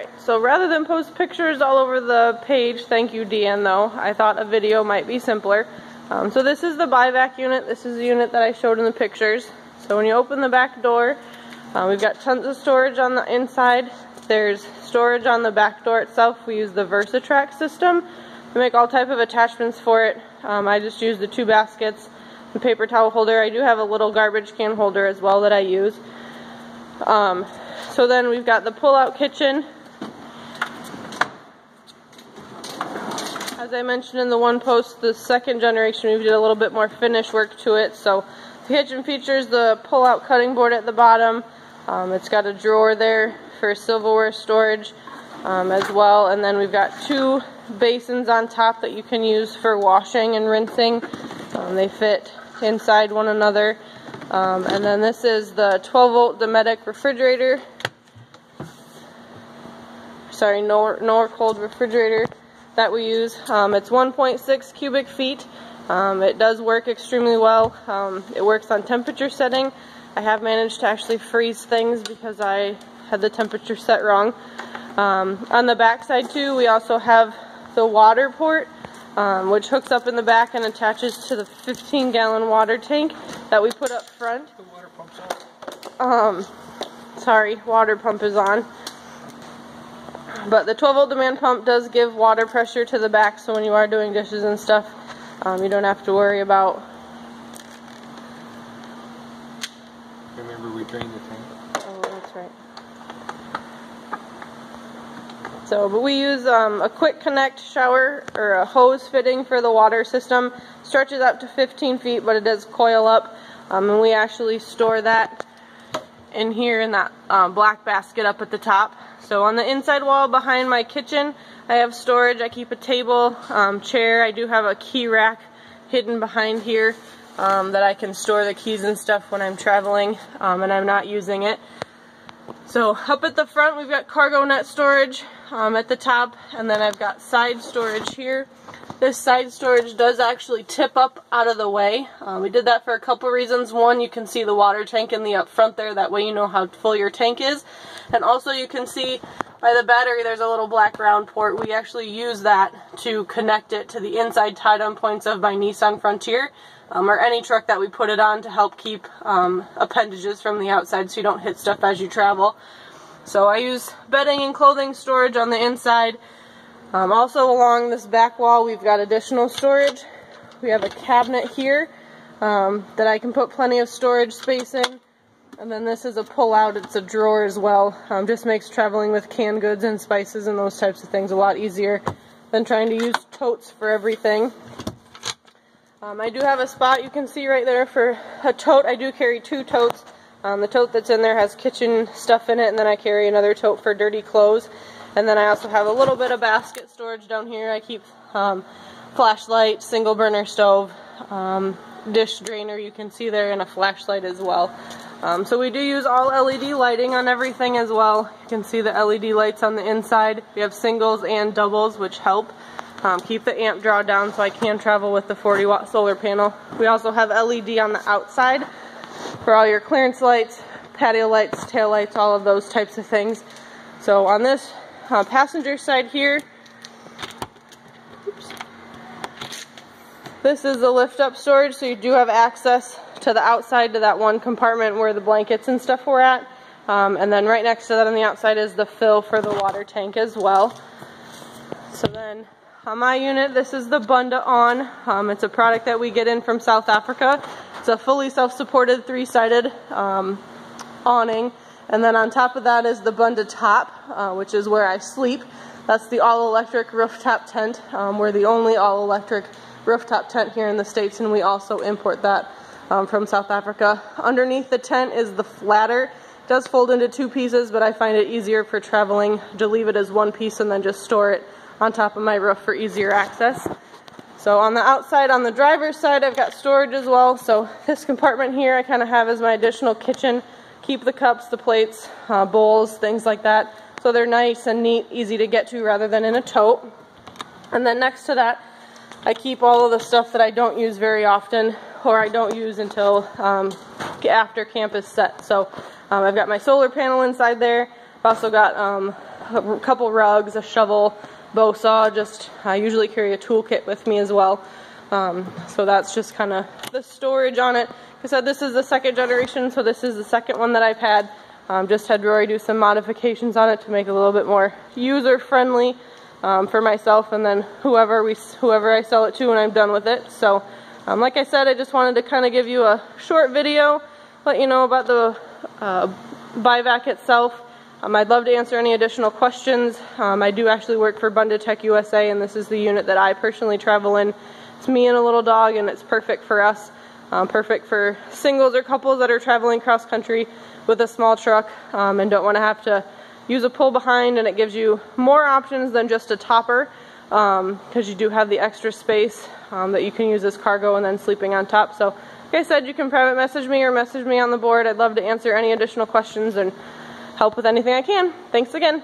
Alright, so rather than post pictures all over the page, thank you Deanne though, I thought a video might be simpler. Um, so this is the Bivak unit, this is the unit that I showed in the pictures. So when you open the back door, uh, we've got tons of storage on the inside. There's storage on the back door itself. We use the VersaTrack system. We make all type of attachments for it. Um, I just use the two baskets, the paper towel holder. I do have a little garbage can holder as well that I use. Um, so then we've got the pull-out kitchen. As I mentioned in the one post, the second generation we did a little bit more finish work to it. So the kitchen features the pull-out cutting board at the bottom. Um, it's got a drawer there for silverware storage um, as well. And then we've got two basins on top that you can use for washing and rinsing. Um, they fit inside one another. Um, and then this is the 12 volt Dometic refrigerator. Sorry, Norcold refrigerator that we use. Um, it's 1.6 cubic feet. Um, it does work extremely well. Um, it works on temperature setting. I have managed to actually freeze things because I had the temperature set wrong. Um, on the back side too, we also have the water port, um, which hooks up in the back and attaches to the 15 gallon water tank that we put up front. The water pump's on. Um, sorry, water pump is on. But the 12 volt demand pump does give water pressure to the back, so when you are doing dishes and stuff, um, you don't have to worry about. Remember we drained the tank? Oh, that's right. So, but we use um, a quick connect shower or a hose fitting for the water system. Stretches up to 15 feet, but it does coil up. Um, and we actually store that in here in that um, black basket up at the top. So on the inside wall behind my kitchen, I have storage. I keep a table, um, chair. I do have a key rack hidden behind here um, that I can store the keys and stuff when I'm traveling um, and I'm not using it. So up at the front, we've got cargo net storage um, at the top, and then I've got side storage here. This side storage does actually tip up out of the way. Uh, we did that for a couple reasons. One, you can see the water tank in the up front there. That way you know how full your tank is. And also you can see by the battery there's a little black round port. We actually use that to connect it to the inside tie-down points of my Nissan Frontier. Um, or any truck that we put it on to help keep um, appendages from the outside so you don't hit stuff as you travel. So I use bedding and clothing storage on the inside. Um, also along this back wall we've got additional storage. We have a cabinet here um, that I can put plenty of storage space in. And then this is a pull out, it's a drawer as well. Um, just makes traveling with canned goods and spices and those types of things a lot easier than trying to use totes for everything. Um, I do have a spot you can see right there for a tote. I do carry two totes. Um, the tote that's in there has kitchen stuff in it, and then I carry another tote for dirty clothes. And then I also have a little bit of basket storage down here. I keep um, flashlight, single burner stove, um, dish drainer you can see there, and a flashlight as well. Um, so we do use all LED lighting on everything as well. You can see the LED lights on the inside. We have singles and doubles, which help um, keep the amp draw down so I can travel with the 40 watt solar panel. We also have LED on the outside for all your clearance lights, patio lights, tail lights, all of those types of things. So on this uh, passenger side here, oops, this is the lift up storage so you do have access to the outside to that one compartment where the blankets and stuff were at. Um, and then right next to that on the outside is the fill for the water tank as well. So then on my unit, this is the BunduAwn. Um, it's a product that we get in from South Africa. It's a fully self-supported three-sided um, awning. And then on top of that is the BunduTop, uh, which is where I sleep. That's the all-electric rooftop tent. Um, we're the only all-electric rooftop tent here in the States, and we also import that um, from South Africa. Underneath the tent is the flatter. It does fold into two pieces, but I find it easier for traveling to leave it as one piece and then just store it on top of my roof for easier access. So on the outside, on the driver's side, I've got storage as well. So this compartment here I kind of have as my additional kitchen. Keep the cups, the plates, uh, bowls, things like that. So they're nice and neat, easy to get to rather than in a tote. And then next to that, I keep all of the stuff that I don't use very often or I don't use until um, after camp is set. So um, I've got my solar panel inside there. I've also got um, a couple rugs, a shovel, bow saw. Just I usually carry a toolkit with me as well. Um, so that's just kind of the storage on it. I said, this is the second generation, so this is the second one that I've had. Um, just had Rory do some modifications on it to make it a little bit more user friendly um, for myself and then whoever we whoever I sell it to when I'm done with it. So um, like I said, I just wanted to kind of give you a short video, let you know about the uh, Bivak itself. Um, I'd love to answer any additional questions. Um, I do actually work for Bundutec USA and this is the unit that I personally travel in. It's me and a little dog and it's perfect for us. Um, perfect for singles or couples that are traveling cross country with a small truck um, and don't want to have to use a pull behind and it gives you more options than just a topper because um, you do have the extra space um, that you can use as cargo and then sleeping on top. So like I said, you can private message me or message me on the board. I'd love to answer any additional questions and help with anything I can. Thanks again.